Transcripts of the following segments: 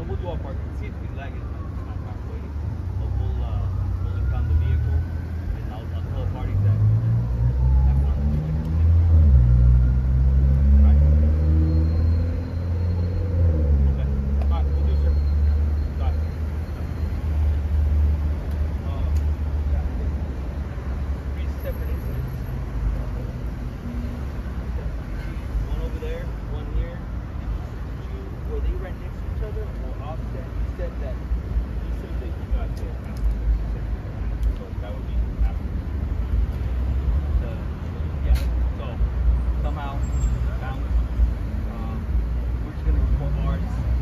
no mutuo apart. See if you can lag it. come out, balance. Um, uh, we're just gonna report ours.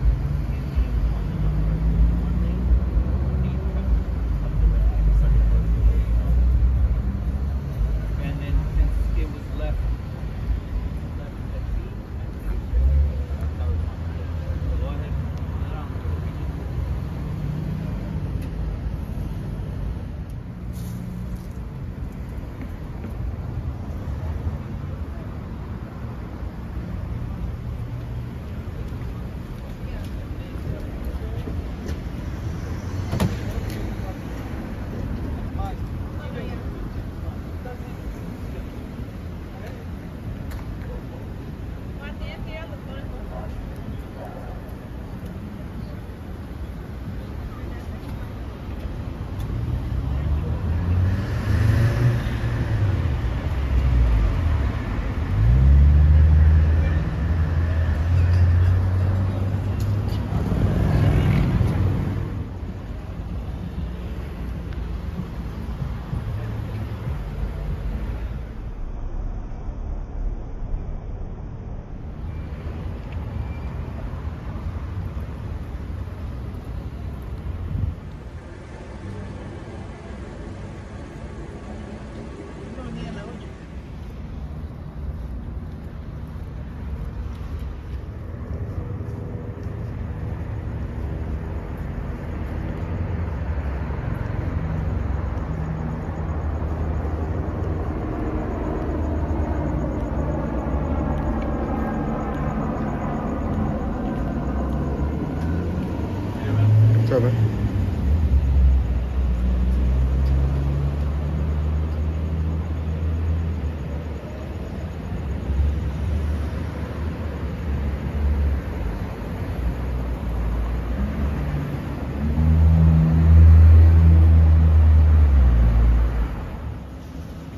coming.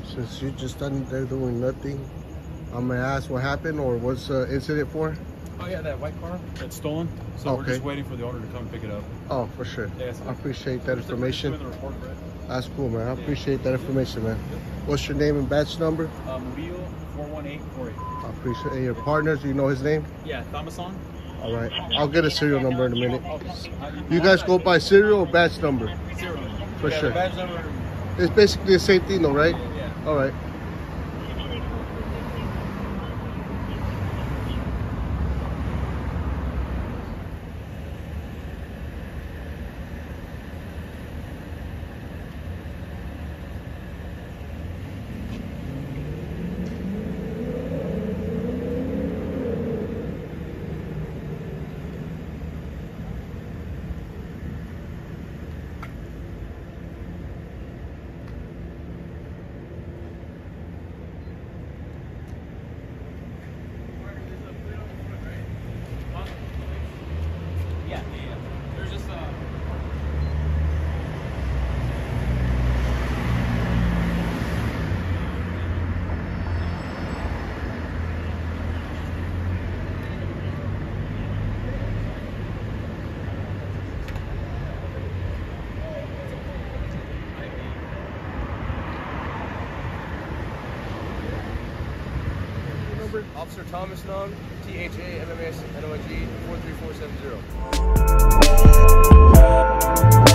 Since you just sitting there doing nothing, I'm gonna ask what happened or what's the uh, incident for? Oh yeah, that white car that's stolen. So we're just waiting for the owner to come pick it up. Oh, for sure. Yeah, I appreciate that information. report, That's cool, man. I appreciate that information, man. What's your name and batch number? Um, four one eight four eight. I appreciate and your partners. Do you know his name? Yeah, Thomason. All right. I'll get a serial number in a minute. You guys go by serial or badge number? zero. For yeah, sure. Number. It's basically the same thing, though, right? Yeah. All right. Yeah, yeah, yeah. There's just uh. Officer Thomas nong Nung, T H A M M S N O N G 43470.